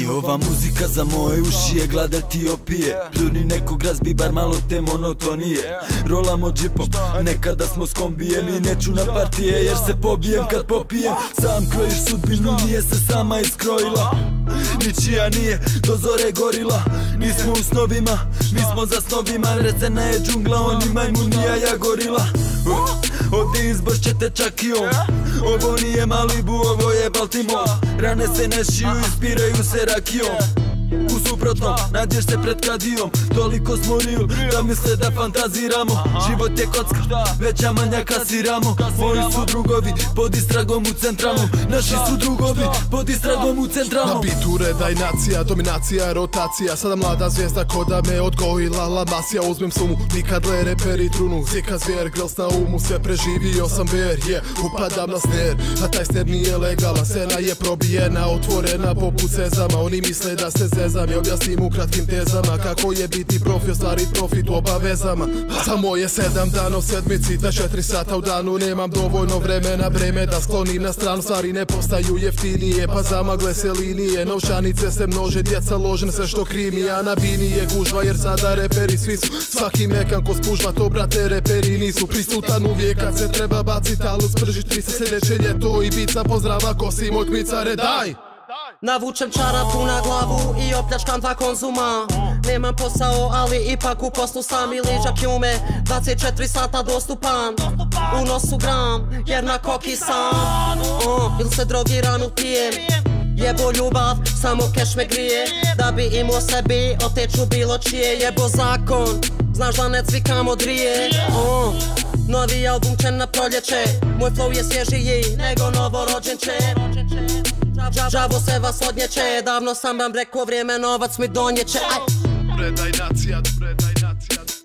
Njihova muzika za moje uši je glad Etiopije. Pljuni nekog razbi bar malo te monotonije. Rolamo džipom, nekada smo s kombijem I neću na partije jer se pobijem kad popijem. Sam krojiš sudbinu, nije se sama iskrojila. Ničija nije, do zore gorila. Nismo u snovima, mi smo za snovima. Recena je džungla, oni majmunija, ja gorila Ovdje izbošćete čak i on. Ovo nije Malibu, ovo je Baltimore. Rane se ne šiju, ispiraju se rakijom u suprotnom, nađeš se pred kadijom Toliko smo real, da misle da fantaziramo. Život je kocka, veća manja kasiramo. Moji su drugovi, pod istragom u centralnom Naši su drugovi, pod istragom u centralnom Na bitu nacija, dominacija, rotacija. Sada mlada zvijezda ko da me odgojila la masija Uzmem sumu, nikad le reperi trunu. Zika zvijer, grls na umu, sve preživio sam ber yeah, Upadam na sner, a taj sner nije legalan Scena je probijena, otvorena poput sezama. Oni misle da se zezam i objasnim u kratkim tezama Kako je biti profi, ostvari profit u obavezama Samo je sedam dana u sedmici, da četiri sata u danu Nemam dovoljno vremena, vreme da sklonim na stranu Stvari ne postaju jeftinije, pa zamagle se linije Novčanice se množe, djeca ložen sve što krimi A na bini je gužva jer sada reperi svi su Svaki mekan ko spužva, to brate reperi nisu Prisutan uvijek kad se treba bacit, alu spržit Tri se sljedeće ljeto i bica pozdrava kosi moj kmicare, daj! Navučem čarapu na glavu i opljačkam dva konzuma. Nemam posao, ali ipak u poslu sam i liđa kjume 24 sata dostupan U nosu gram, jer na koki sam. Uh, Ili se drogiran upijem Jebo ljubav, samo keš me grije. Da bi imao sebi, oteču bilo čije. Jebo zakon, znaš da ne cvikam od rije. Uh, Novi album će na proljeće. Moj flow je svježiji nego novorođenče Žavo se vas odnjeće. Davno sam vam rekao vrijeme novac mi donjeće. Predaj nacija, predaj nacija